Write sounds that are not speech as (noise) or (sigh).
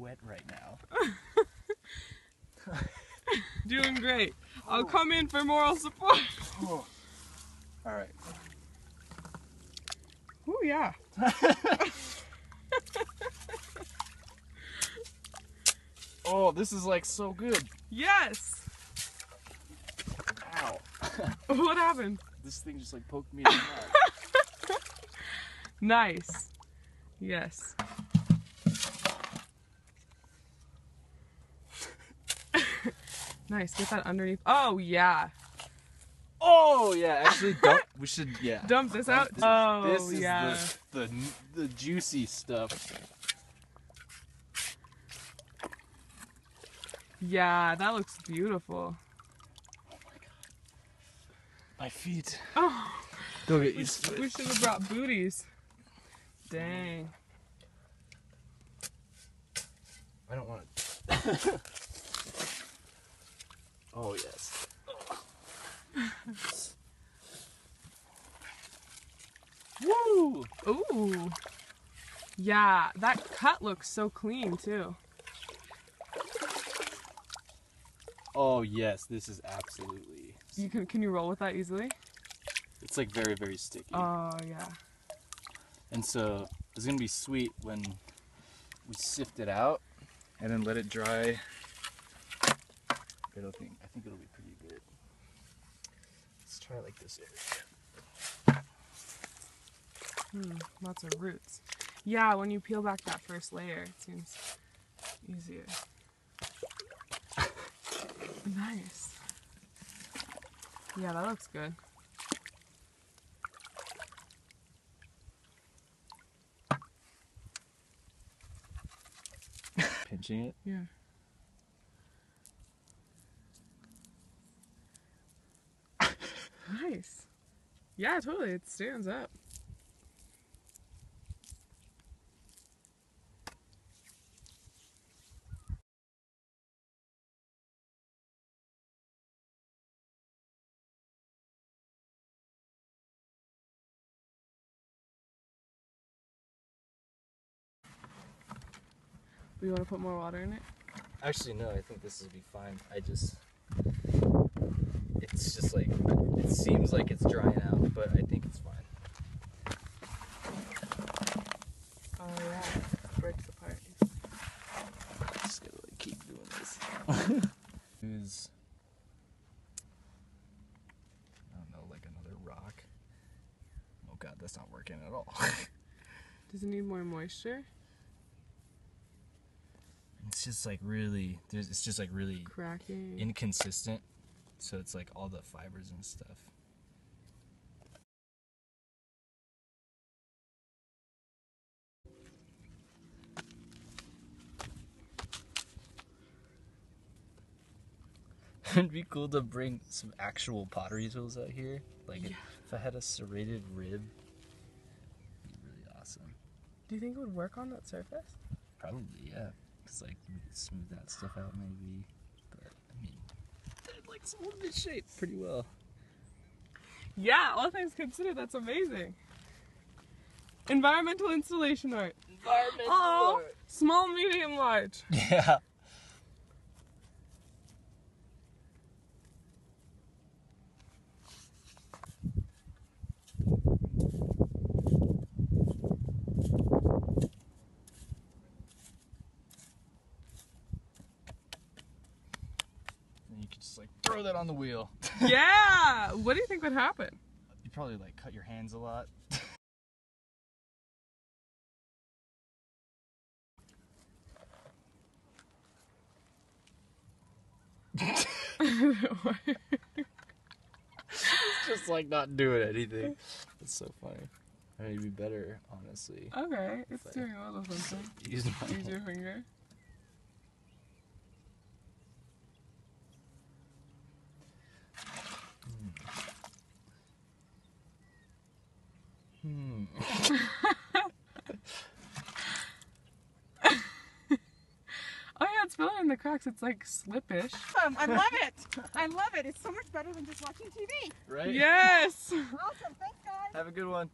wet right now. (laughs) Doing great. I'll come in for moral support. Oh. All right. Oh yeah. (laughs) Oh, this is like so good. Yes. Ow. (laughs) What happened? This thing just like poked me in the mouth. Nice. Yes. Nice. Get that underneath. Oh yeah. Oh yeah, actually, dump. (laughs) We should yeah. Dump this out. This, Oh this is yeah. the, the the juicy stuff. Yeah, that looks beautiful. Oh my god. My feet. Oh, Don't get used to it. we should have brought booties. Dang. I don't want to. (laughs) oh yes. Woo! Ooh. Yeah, that cut looks so clean too. Oh yes, this is absolutely. You can can you roll with that easily? It's like very very sticky, Oh yeah. and so it's gonna be sweet when we sift it out and then let it dry. It'll think I think it'll be pretty good. Let's try like this area. Hmm, lots of roots. Yeah, when you peel back that first layer, it seems easier. (laughs) nice. Yeah, that looks good. Pinching it. Yeah. nice. Yeah, totally. It stands up. We want to put more water in it? Actually, no. I think this will be fine. I just, it's just like it seems like it's drying out, but I think it's fine. Oh yeah, breaks apart. Just gotta like keep doing this. (laughs) Use, I don't know, like another rock. Oh god, that's not working at all. (laughs) Does it need more moisture? it's just like really, there's, it's just like really Cracking. inconsistent. So it's like all the fibers and stuff. (laughs) It'd be cool to bring some actual pottery tools out here. Like if- Yeah. if I had a serrated rib, it'd be really awesome. Do you think it would work on that surface? Probably, yeah. Cause like smooth that stuff out maybe. But I mean, like hold its shape pretty well. Yeah, all things considered, that's amazing. Environmental installation art. Environmental. Oh, small, medium, large. (laughs) Yeah. Throw that on the wheel. (laughs) yeah. What do you think would happen? You probably like cut your hands a lot. It's (laughs) just like not doing anything. It's so funny. I mean, it'd be better, honestly. okay, it's doing a little something. (laughs) Use my Use your finger. Hmm. Oh yeah, it's filling in the cracks. It's like slippish. Awesome. I love it. I love it. It's so much better than just watching TV. Right? Yes. Awesome. Thanks, guys. Have a good one.